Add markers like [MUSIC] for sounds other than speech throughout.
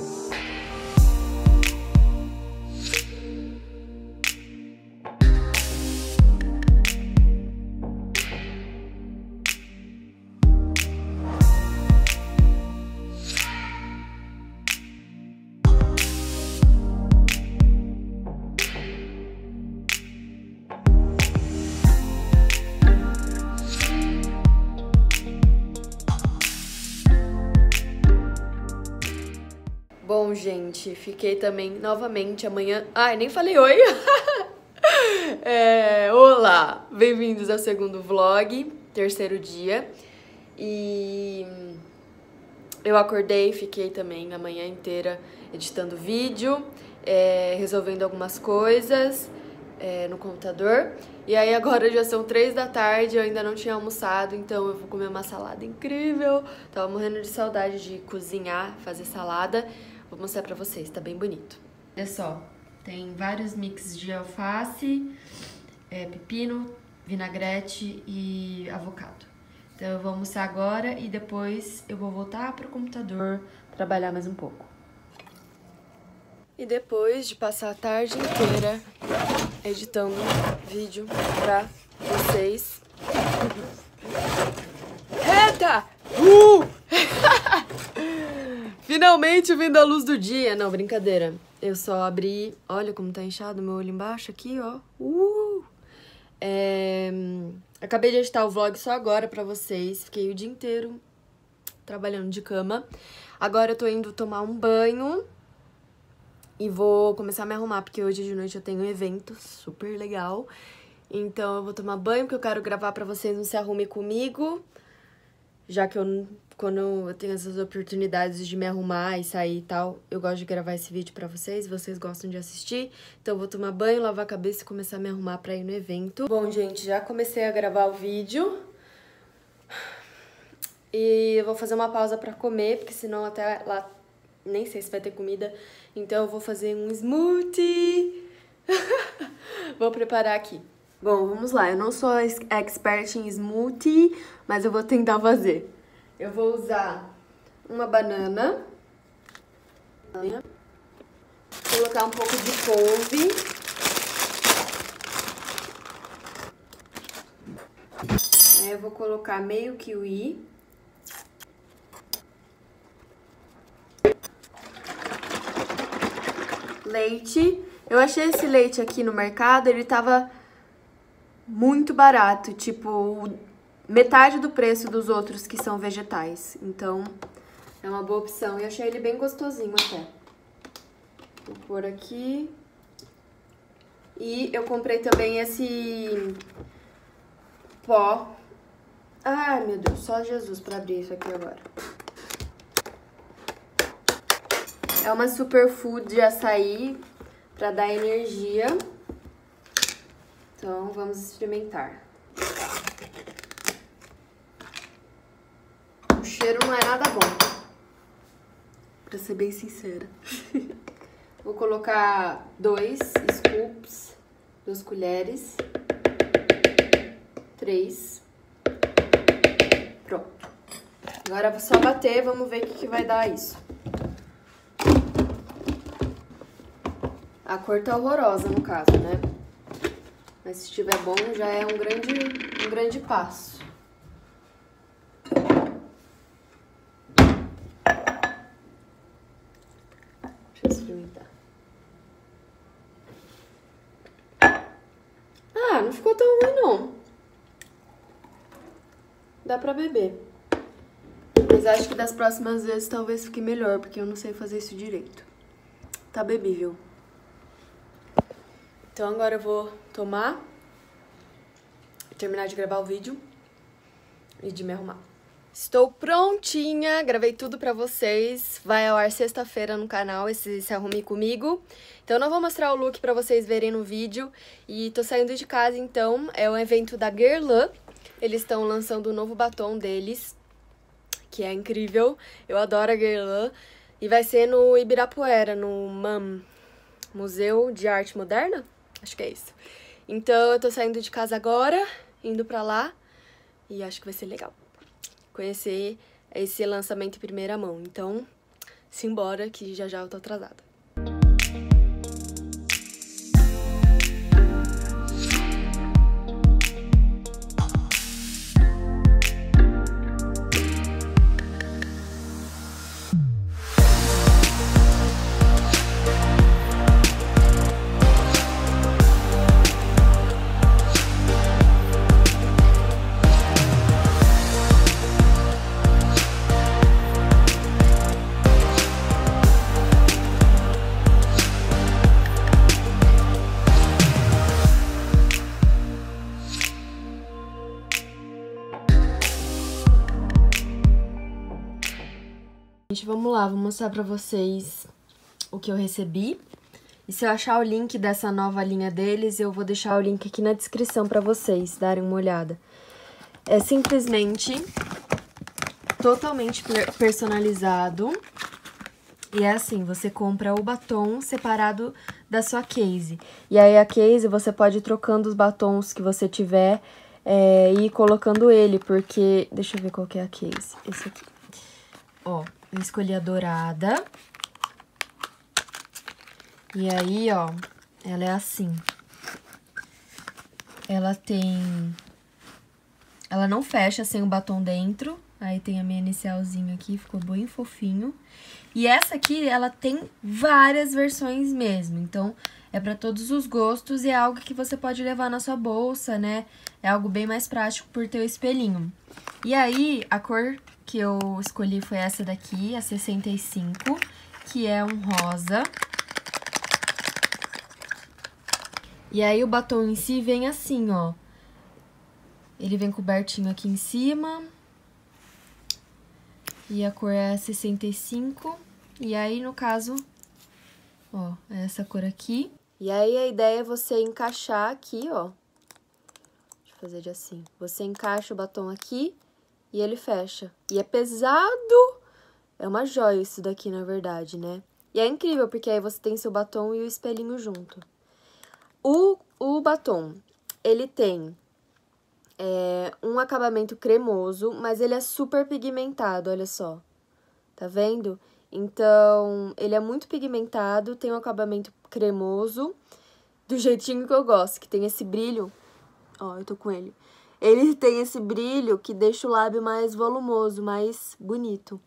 Bom, gente, fiquei também novamente amanhã. Ai, nem falei oi! [LAUGHS] é, olá! Bem-vindos ao segundo vlog, terceiro dia. E eu acordei, fiquei também a manhã inteira editando vídeo, é, resolvendo algumas coisas é, no computador. E aí agora já são três da tarde, eu ainda não tinha almoçado, então eu vou comer uma salada incrível. Tava morrendo de saudade de cozinhar, fazer salada. Vou mostrar pra vocês, tá bem bonito. Olha só, tem vários mix de alface, é, pepino, vinagrete e avocado. Então eu vou almoçar agora e depois eu vou voltar pro computador trabalhar mais um pouco. E depois de passar a tarde inteira editando vídeo pra vocês. Eita! Uh! [LAUGHS] Finalmente vindo a luz do dia. Não, brincadeira. Eu só abri. Olha como tá inchado meu olho embaixo aqui, ó. Uh! É... Acabei de editar o vlog só agora pra vocês. Fiquei o dia inteiro trabalhando de cama. Agora eu tô indo tomar um banho. E vou começar a me arrumar, porque hoje de noite eu tenho um evento super legal. Então eu vou tomar banho, porque eu quero gravar pra vocês um Se Arrume Comigo. Já que eu quando eu tenho essas oportunidades de me arrumar e sair e tal, eu gosto de gravar esse vídeo pra vocês, vocês gostam de assistir. Então eu vou tomar banho, lavar a cabeça e começar a me arrumar pra ir no evento. Bom, gente, já comecei a gravar o vídeo. E eu vou fazer uma pausa pra comer, porque senão até lá nem sei se vai ter comida. Então eu vou fazer um smoothie. [LAUGHS] vou preparar aqui. Bom, vamos lá. Eu não sou expert em smoothie, mas eu vou tentar fazer. Eu vou usar uma banana, colocar um pouco de couve, aí eu vou colocar meio kiwi, leite. Eu achei esse leite aqui no mercado, ele tava muito barato, tipo metade do preço dos outros que são vegetais. Então, é uma boa opção. E achei ele bem gostosinho até. Vou pôr aqui. E eu comprei também esse pó. Ai, meu Deus, só Jesus pra abrir isso aqui agora. É uma superfood de açaí pra dar energia. Então, vamos experimentar. Cheiro não é nada bom. Pra ser bem sincera. [LAUGHS] Vou colocar dois scoops, duas colheres. Três. Pronto. Agora vou só bater, vamos ver o que, que vai dar isso. A cor tá horrorosa no caso, né? Mas se estiver bom, já é um grande, um grande passo. dá pra beber. Mas acho que das próximas vezes talvez fique melhor, porque eu não sei fazer isso direito. Tá bebível. Então agora eu vou tomar, terminar de gravar o vídeo e de me arrumar. Estou prontinha, gravei tudo pra vocês. Vai ao ar sexta-feira no canal, esse Se Arrume Comigo. Então eu não vou mostrar o look pra vocês verem no vídeo. E tô saindo de casa, então, é um evento da Guerlain. Eles estão lançando o um novo batom deles, que é incrível. Eu adoro a Guerlain. E vai ser no Ibirapuera, no MAM, Museu de Arte Moderna? Acho que é isso. Então eu tô saindo de casa agora, indo pra lá. E acho que vai ser legal conhecer esse lançamento em primeira mão. Então, simbora que já já eu tô atrasada. Lá, vou mostrar pra vocês o que eu recebi. E se eu achar o link dessa nova linha deles, eu vou deixar o link aqui na descrição pra vocês darem uma olhada. É simplesmente totalmente personalizado. E é assim, você compra o batom separado da sua case. E aí a case você pode ir trocando os batons que você tiver é, e ir colocando ele, porque... Deixa eu ver qual que é a case. Esse aqui. Ó, eu escolhi a dourada. E aí, ó, ela é assim. Ela tem... Ela não fecha sem o batom dentro. Aí tem a minha inicialzinha aqui, ficou bem fofinho. E essa aqui, ela tem várias versões mesmo. Então, é para todos os gostos e é algo que você pode levar na sua bolsa, né? É algo bem mais prático por ter o espelhinho. E aí, a cor que eu escolhi foi essa daqui, a 65, que é um rosa. E aí o batom em si vem assim, ó. Ele vem cobertinho aqui em cima. E a cor é 65. E aí, no caso, ó, é essa cor aqui. E aí a ideia é você encaixar aqui, ó. Deixa eu fazer de assim. Você encaixa o batom aqui e ele fecha. E é pesado! É uma joia isso daqui, na verdade, né? E é incrível, porque aí você tem seu batom e o espelhinho junto. O, o batom, ele tem é, um acabamento cremoso, mas ele é super pigmentado, olha só. Tá vendo? Então, ele é muito pigmentado, tem um acabamento cremoso, do jeitinho que eu gosto, que tem esse brilho. Ó, eu tô com ele. Ele tem esse brilho que deixa o lábio mais volumoso, mais bonito.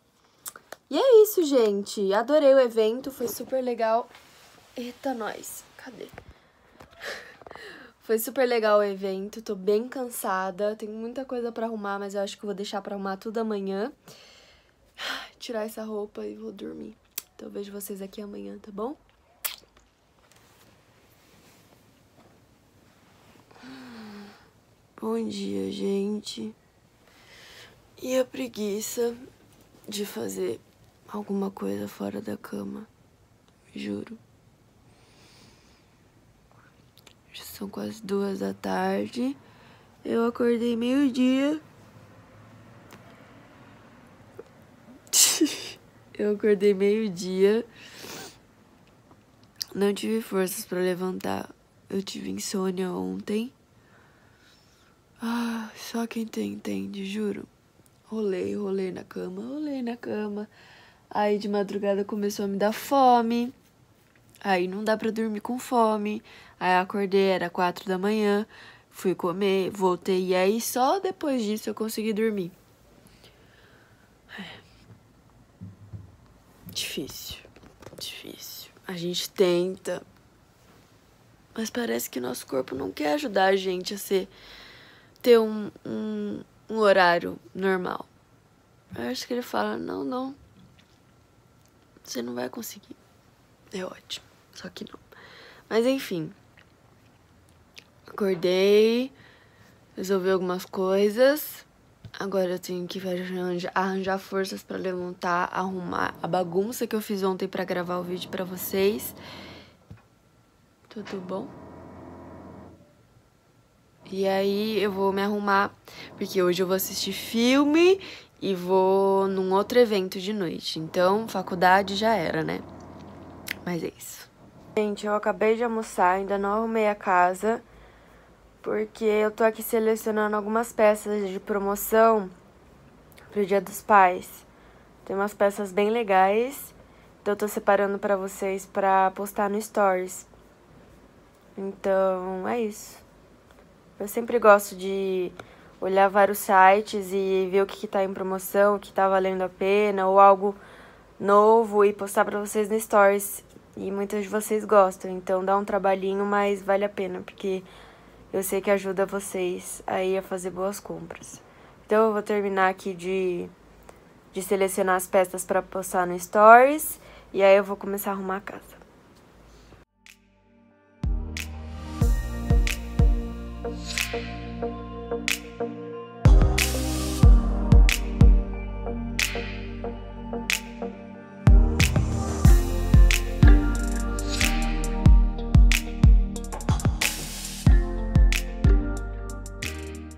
E é isso, gente. Adorei o evento, foi super legal. Eita, nós. Cadê? Foi super legal o evento, tô bem cansada, tenho muita coisa pra arrumar, mas eu acho que vou deixar pra arrumar tudo amanhã. Tirar essa roupa e vou dormir. Então eu vejo vocês aqui amanhã, tá bom? Bom dia, gente. E a preguiça de fazer alguma coisa fora da cama, juro. Já são quase duas da tarde. Eu acordei meio-dia. [LAUGHS] Eu acordei meio-dia. Não tive forças para levantar. Eu tive insônia ontem. Ah, só quem tem entende, juro. Rolei, rolei na cama, rolei na cama. Aí de madrugada começou a me dar fome. Aí não dá pra dormir com fome. Aí acordei, era quatro da manhã. Fui comer, voltei. E aí só depois disso eu consegui dormir. É. Difícil, difícil. A gente tenta. Mas parece que nosso corpo não quer ajudar a gente a ser ter um, um, um horário normal. Eu acho que ele fala, não, não. Você não vai conseguir. É ótimo. Só que não. Mas enfim. Acordei. Resolvi algumas coisas. Agora eu tenho que arranjar, arranjar forças para levantar, arrumar a bagunça que eu fiz ontem para gravar o vídeo para vocês. Tudo bom? E aí eu vou me arrumar, porque hoje eu vou assistir filme e vou num outro evento de noite. Então, faculdade já era, né? Mas é isso. Gente, eu acabei de almoçar, ainda não arrumei a casa, porque eu tô aqui selecionando algumas peças de promoção pro Dia dos Pais. Tem umas peças bem legais Então eu tô separando pra vocês pra postar no Stories. Então, é isso. Eu sempre gosto de olhar vários sites e ver o que, que tá em promoção, o que tá valendo a pena, ou algo novo e postar pra vocês no Stories. E muitos de vocês gostam, então dá um trabalhinho, mas vale a pena, porque eu sei que ajuda vocês aí a fazer boas compras. Então eu vou terminar aqui de, de selecionar as peças para postar no Stories e aí eu vou começar a arrumar a casa.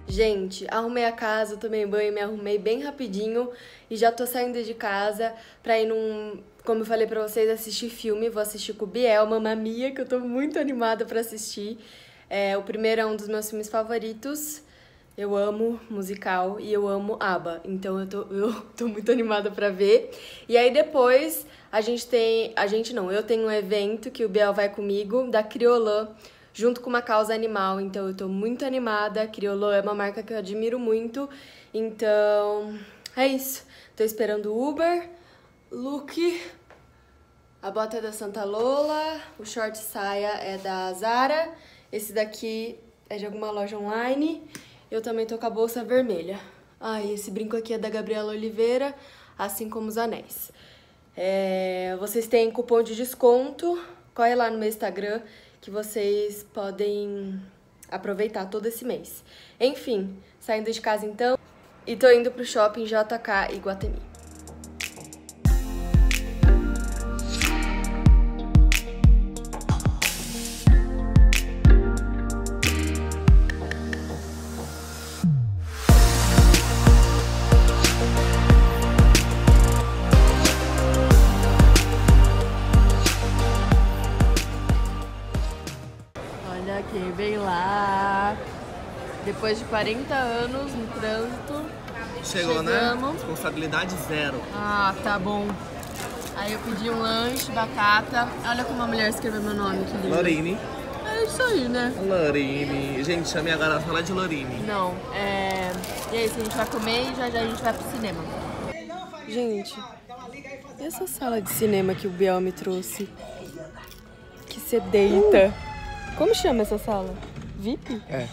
Gente, arrumei a casa, tomei banho, me arrumei bem rapidinho e já tô saindo de casa pra ir num, como eu falei pra vocês, assistir filme. Vou assistir com o Biel, Mamma Mia, que eu tô muito animada pra assistir. É, o primeiro é um dos meus filmes favoritos. Eu amo musical e eu amo ABBA, então eu tô, eu [LAUGHS] tô muito animada pra ver. E aí depois a gente tem, a gente não, eu tenho um evento que o Biel vai comigo, da Criolã, junto com uma causa animal. Então eu tô muito animada. Criolô é uma marca que eu admiro muito. Então é isso. Tô esperando o Uber, look, a bota é da Santa Lola, o short saia é da Zara, esse daqui é de alguma loja online. Eu também tô com a bolsa vermelha. Ah, e esse brinco aqui é da Gabriela Oliveira, assim como os anéis. É, vocês têm cupom de desconto, corre lá no meu Instagram, que vocês podem aproveitar todo esse mês. Enfim, saindo de casa então, e tô indo pro shopping JK Iguatemi. Depois de 40 anos no trânsito. Chegou, né? chegamos. né? Responsabilidade zero. Ah, tá bom. Aí eu pedi um lanche, batata. Olha como a mulher escreveu meu nome, que lindo. Lorine. É isso aí, né? Lorine. Gente, chame agora falar de Lorine. Não, é... E é isso, a gente vai comer e já já a gente vai pro cinema. Gente, e essa sala de cinema que o Biel me trouxe? Que você deita. Uh. Como chama essa sala? VIP? É.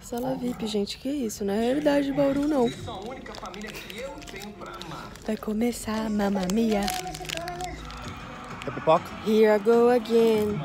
Sala VIP, gente, que isso? Não é realidade de Bauru, não. Vai começar, mamma mia. É pipoca? Here I go again.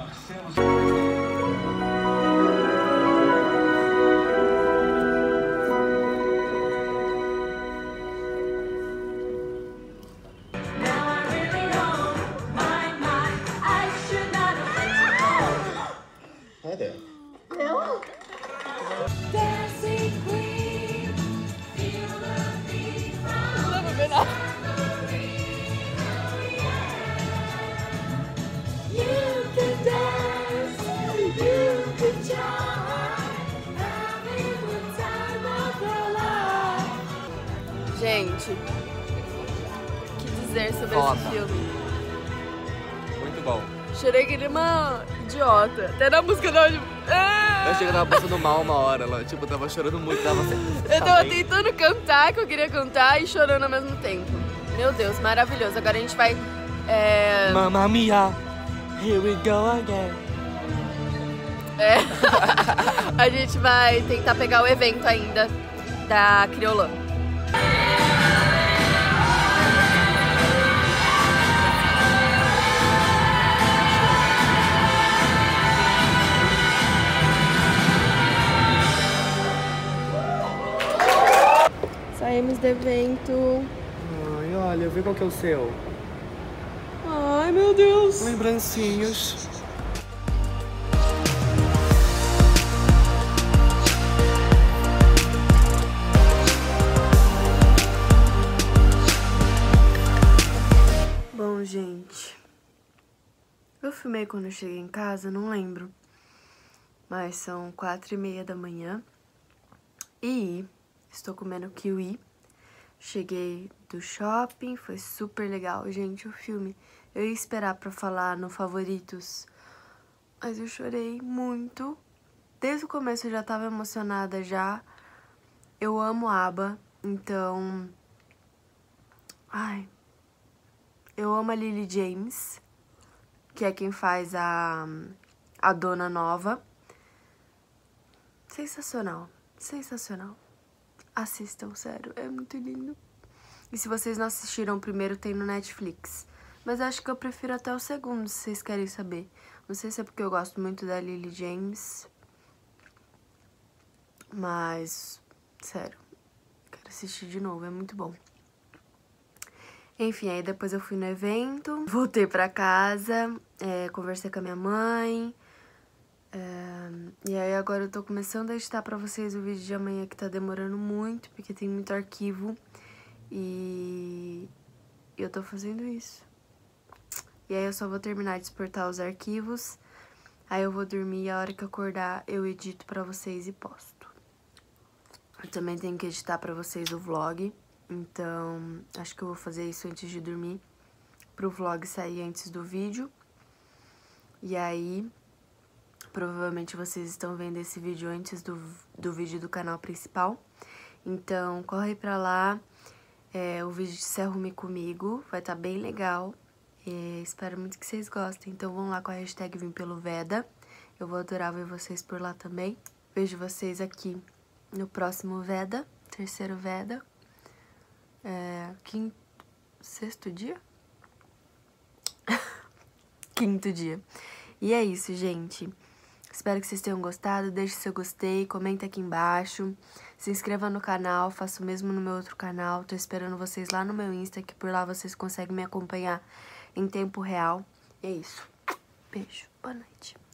Chorei que nem uma idiota. Até na música da onde. Eu achei que eu tava passando mal uma hora, ela, tipo, eu tava chorando muito, tava Eu tava tentando cantar, que eu queria cantar, e chorando ao mesmo tempo. Meu Deus, maravilhoso. Agora a gente vai. É... Mamma mia, here we go again. É. [LAUGHS] a gente vai tentar pegar o evento ainda da Criolã. Saímos do evento. Ai, olha, vê qual que é o seu. Ai, meu Deus. Lembrancinhos. Bom, gente. Eu filmei quando eu cheguei em casa, não lembro. Mas são quatro e meia da manhã. E Estou comendo kiwi. Cheguei do shopping, foi super legal. Gente, o filme, Eu ia esperar pra falar no favoritos, mas eu chorei muito. Desde o começo eu já tava emocionada já. Eu amo ABBA, então... Ai... Eu amo a Lily James, que é quem faz a, a Dona Nova. Sensacional, sensacional. Assistam, sério, é muito lindo. E se vocês não assistiram o primeiro, tem no Netflix. Mas acho que eu prefiro até o segundo, se vocês querem saber. Não sei se é porque eu gosto muito da Lily James. Mas, sério, quero assistir de novo, é muito bom. Enfim, aí depois eu fui no evento, voltei pra casa, é, conversei com a minha mãe. E aí agora eu tô começando a editar pra vocês o vídeo de amanhã que tá demorando muito, porque tem muito arquivo. E eu tô fazendo isso. E aí eu só vou terminar de exportar os arquivos. Aí eu vou dormir e a hora que acordar eu edito pra vocês e posto. Eu também tenho que editar pra vocês o vlog. Então, acho que eu vou fazer isso antes de dormir, pro vlog sair antes do vídeo. E aí, provavelmente vocês estão vendo esse vídeo antes do, do vídeo do canal principal. Então, corre pra lá, é, o vídeo de Se Arrume Comigo, vai estar tá bem legal. E espero muito que vocês gostem. Então, vão lá com a hashtag Vim Pelo Veda. Eu vou adorar ver vocês por lá também. Vejo vocês aqui no próximo Veda, terceiro Veda é, quinto, sexto dia? [LAUGHS] quinto dia. E é isso, gente. Espero que vocês tenham gostado. Deixe seu gostei, comenta aqui embaixo. Se inscreva no canal, faça o mesmo no meu outro canal. Tô esperando vocês lá no meu Insta, que por lá vocês conseguem me acompanhar em tempo real. E é isso. Beijo. Boa noite.